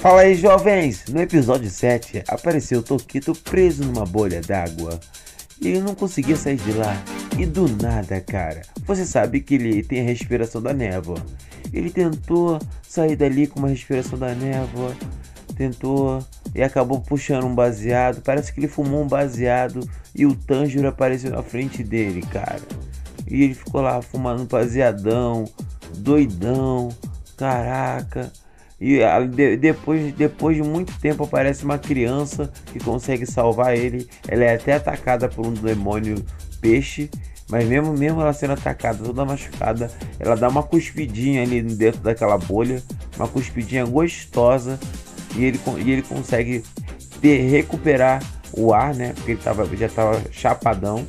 Fala aí, jovens! No episódio 7, apareceu Toquito preso numa bolha d'água. E ele não conseguia sair de lá. E do nada, cara, você sabe que ele tem a respiração da névoa. Ele tentou sair dali com uma respiração da névoa, tentou e acabou puxando um baseado. Parece que ele fumou um baseado e o Tanjiro apareceu na frente dele, cara. E ele ficou lá fumando um baseadão, doidão, caraca. E depois, depois de muito tempo aparece uma criança que consegue salvar ele. Ela é até atacada por um demônio peixe. Mas mesmo, mesmo ela sendo atacada, toda machucada, ela dá uma cuspidinha ali dentro daquela bolha. Uma cuspidinha gostosa. E ele, e ele consegue ter, recuperar o ar, né? Porque ele tava, já estava chapadão.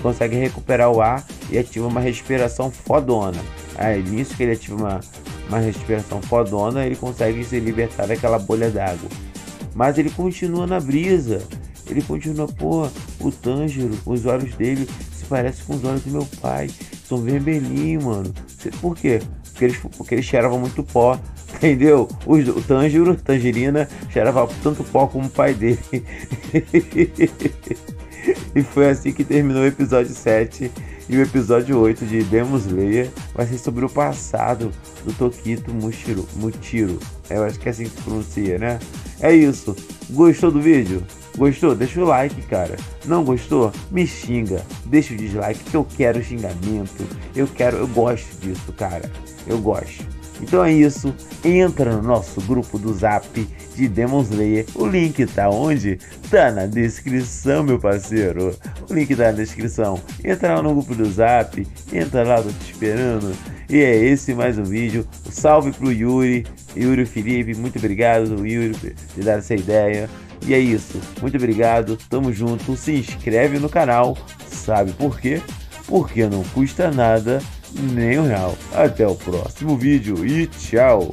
Consegue recuperar o ar e ativa uma respiração fodona. Aí nisso que ele ativa uma, uma respiração fodona, ele consegue se libertar daquela bolha d'água. Mas ele continua na brisa. Ele continua, pô, o Tanjiro, os olhos dele se parecem com os olhos do meu pai. São vermelhinhos, mano. Por quê? Porque ele, porque ele cheirava muito pó. Entendeu? O, o Tanjiro, Tangerina, cheirava tanto pó como o pai dele. e foi assim que terminou o episódio 7. E o episódio 8 de Demon Slayer vai ser sobre o passado do Tokito Mushiro, Mutiro. Eu acho que é assim que se pronuncia, né? É isso. Gostou do vídeo? Gostou? Deixa o like, cara. Não gostou? Me xinga. Deixa o dislike que eu quero xingamento. Eu quero, eu gosto disso, cara. Eu gosto. Então é isso. Entra no nosso grupo do Zap de Demon Slayer. O link tá onde? Tá na descrição, meu parceiro. O link tá na descrição. Entra lá no grupo do Zap. Entra lá, tô te esperando. E é esse mais um vídeo. Salve pro Yuri, Yuri Felipe. Muito obrigado, Yuri, por dar essa ideia. E é isso. Muito obrigado. Tamo junto. Se inscreve no canal. Sabe por quê? Porque não custa nada nem um real. Até o próximo vídeo e tchau!